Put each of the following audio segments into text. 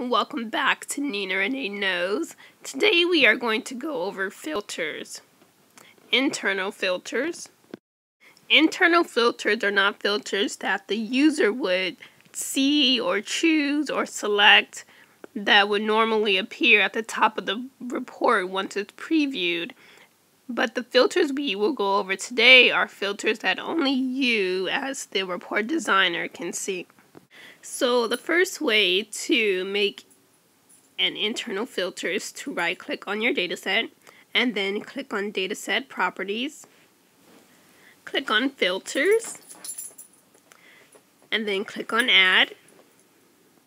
Welcome back to Neena Reed Knows. Today we are going to go over filters. Internal filters. Internal filters are not filters that the user would see or choose or select that would normally appear at the top of the report once it's previewed. But the filters we will go over today are filters that only you as the report designer can see. So the first way to make an internal filter is to right click on your dataset and then click on dataset properties. Click on filters and then click on add.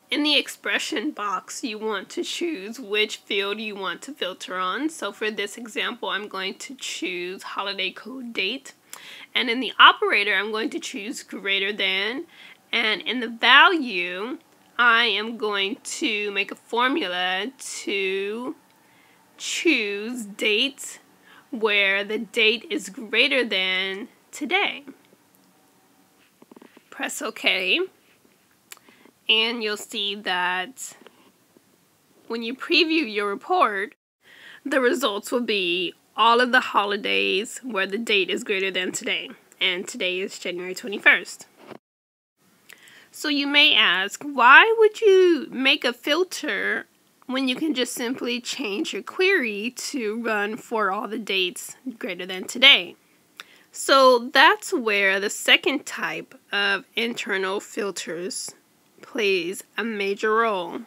In the expression box, you want to choose which field you want to filter on. So for this example, I'm going to choose holiday code date. And in the operator, I'm going to choose greater than and in the value, I am going to make a formula to choose date where the date is greater than today. Press OK and you'll see that when you preview your report, the results will be all of the holidays where the date is greater than today. And today is January 21st. So you may ask, why would you make a filter when you can just simply change your query to run for all the dates greater than today? So that's where the second type of internal filters plays a major role.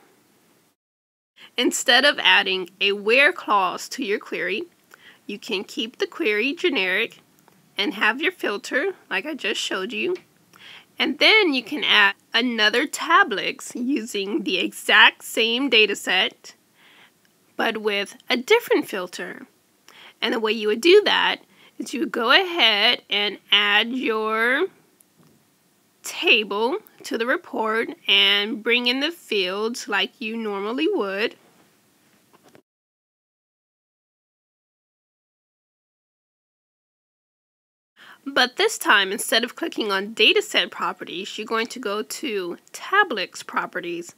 Instead of adding a where clause to your query, you can keep the query generic and have your filter like I just showed you and then you can add another tablix using the exact same data set, but with a different filter. And the way you would do that is you would go ahead and add your table to the report and bring in the fields like you normally would. But this time, instead of clicking on dataset properties, you're going to go to Tablix properties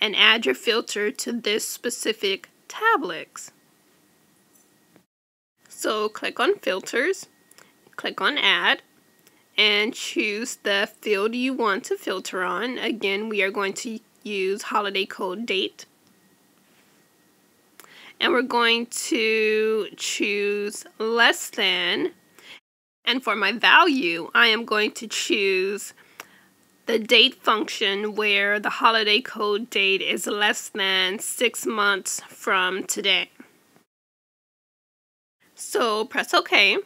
and add your filter to this specific Tablix. So click on filters, click on add, and choose the field you want to filter on. Again, we are going to use holiday code date. And we're going to choose less than and for my value, I am going to choose the date function where the holiday code date is less than six months from today. So press OK.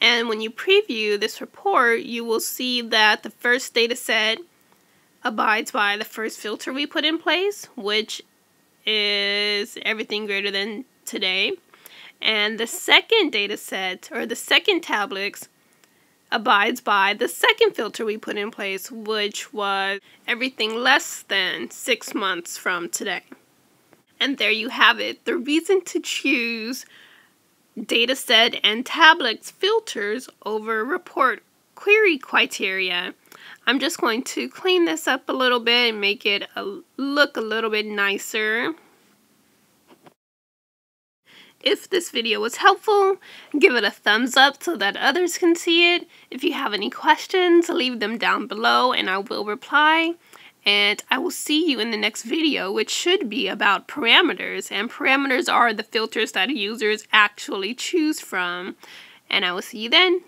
And when you preview this report, you will see that the first data set abides by the first filter we put in place, which is everything greater than today. And the second data set, or the second tablix, abides by the second filter we put in place, which was everything less than six months from today. And there you have it. The reason to choose dataset and tablix filters over report query criteria. I'm just going to clean this up a little bit and make it a, look a little bit nicer. If this video was helpful, give it a thumbs up so that others can see it. If you have any questions, leave them down below and I will reply. And I will see you in the next video, which should be about parameters. And parameters are the filters that users actually choose from. And I will see you then.